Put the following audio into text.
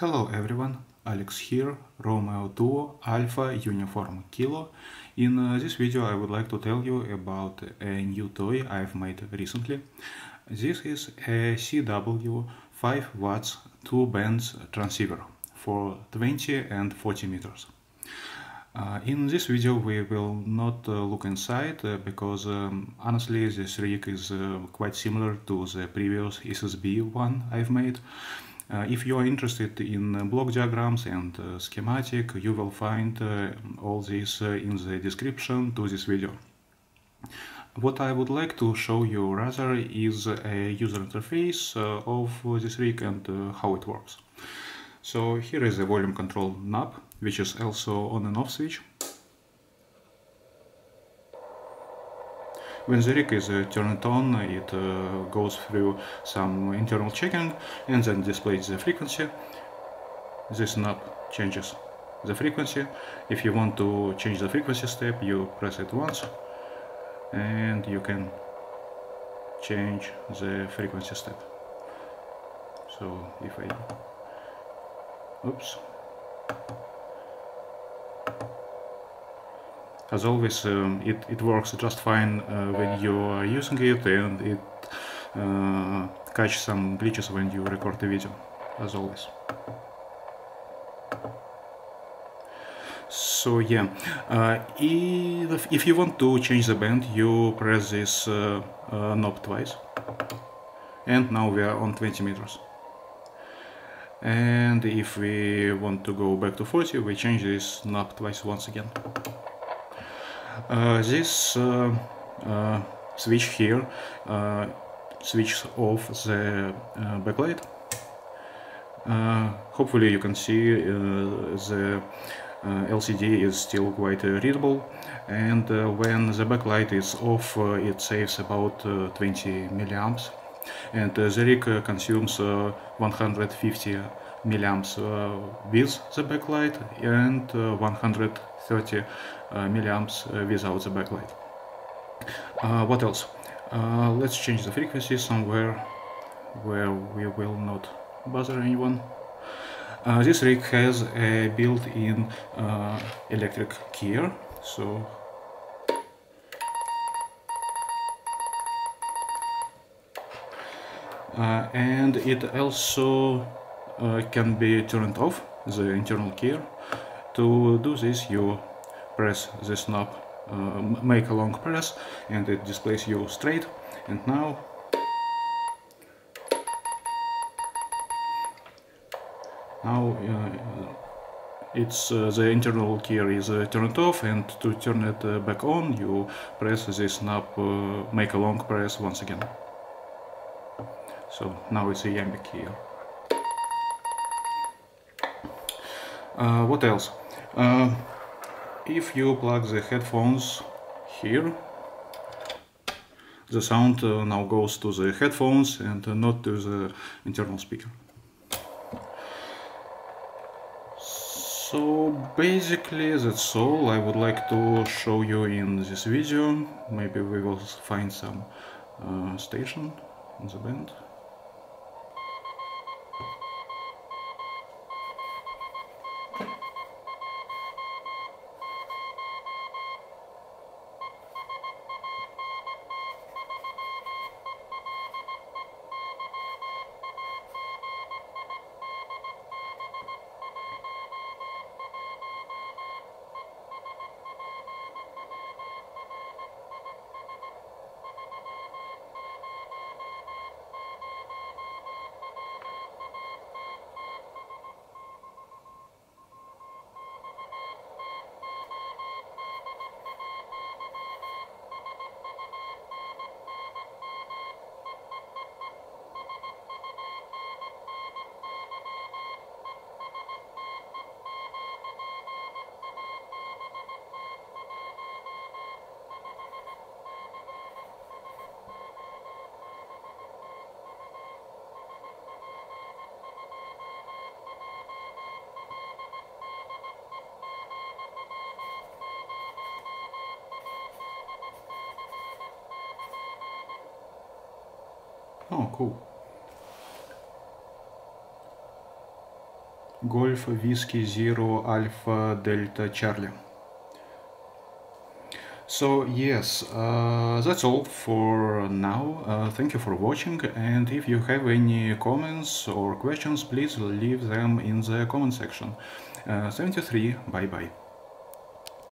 Hello everyone, Alex here, Romeo Duo Alpha Uniform Kilo. In uh, this video I would like to tell you about a new toy I've made recently. This is a CW 5 watts 2 bands transceiver for 20 and 40 meters. Uh, in this video we will not uh, look inside uh, because um, honestly this rig is uh, quite similar to the previous SSB one I've made. Uh, if you are interested in uh, block diagrams and uh, schematic you will find uh, all this uh, in the description to this video. What I would like to show you rather is a user interface of this rig and how it works. So here is a volume control knob which is also on and off switch. When the rig is turned on, it uh, goes through some internal checking and then displays the frequency. This knob changes the frequency. If you want to change the frequency step, you press it once and you can change the frequency step. So if I, oops, as always um, it, it works just fine uh, when you are using it and it uh, catches some glitches when you record the video as always. So yeah uh, if, if you want to change the band you press this uh, uh, knob twice. And now we are on 20 meters. And if we want to go back to 40 we change this knob twice once again this uh, uh, switch here. Switches off the backlight. hopefully you can see the LCD is still quite readable. And when the backlight is off it saves about 20 milliamps. And the rig consumes 150 milliamps uh, with the backlight and uh, 130 uh, milliamps without the backlight. what else? let's change the frequency somewhere where we will not bother anyone. Uh, this rig has a built-in uh, electric keyer, so uh, and it also can be turned off, the internal keyer. To do this you press this knob, uh, make a long press and it displays you straight and now now uh, it's uh, the internal keyer is uh, turned off and to turn it uh, back on you press this knob make a long press once again so now it's a Iambic keyer Uh, what else? Uh, if you plug the headphones here, the sound uh, now goes to the headphones and not to the internal speaker. So basically that's all I would like to show you in this video. Maybe we will find some uh, station in the band. Oh, cool. Golf Whiskey Zero Alpha Delta Charlie. So yes, uh, that's all for now. Uh, thank you for watching and if you have any comments or questions, please leave them in the comment section. Uh, 73, bye bye.